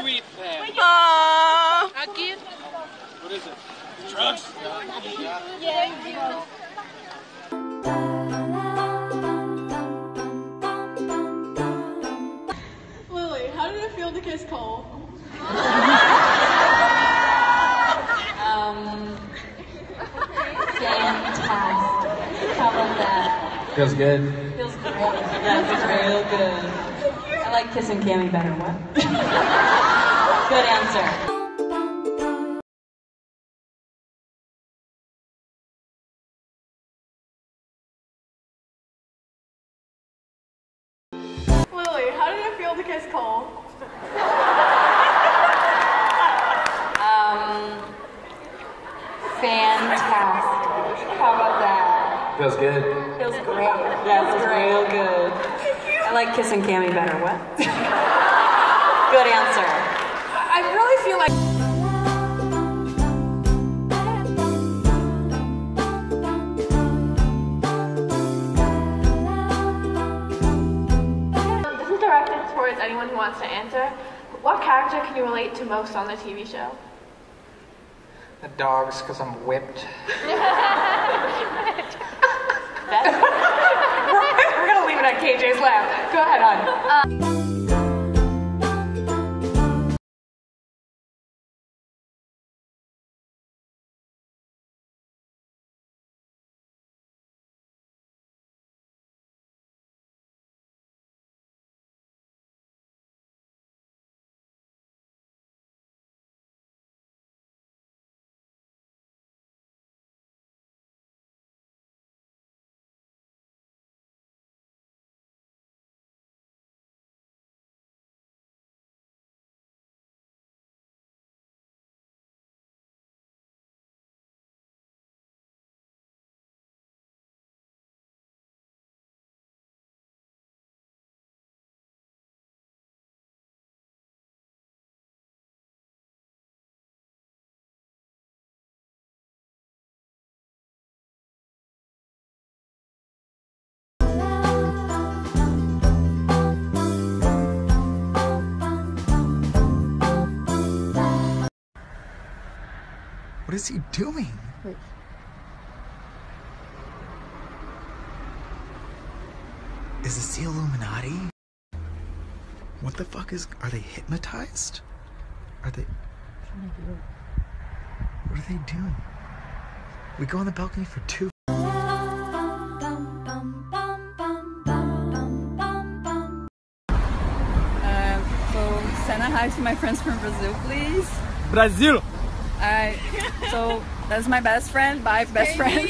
sweet thing. Aww. Aqui. What is it? Drugs? Yeah. Lili, how did it feel to kiss Cole? Um, fantastic. How about that? Feels good. Feels great. That's real good. I like kissing Cammy better. What? Good answer. Lili, how did it feel to kiss Cole? Um, fantastic. How about that? Feels good. Feels great. That's real good. I like kissing Cammy better. What? good answer. I really feel like This is directed towards anyone who wants to answer. What character can you relate to most on the TV show? The dogs, because I'm whipped. We're gonna leave it at KJ's lap. Go ahead, on. Uh, What is he doing? Is this the Illuminati? What the fuck is. Are they hypnotized? Are they. What are they doing? We go on the balcony for two. Um, so send a hi to my friends from Brazil, please. Brazil! I so that's my best friend. Bye, best friend.